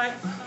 Bye.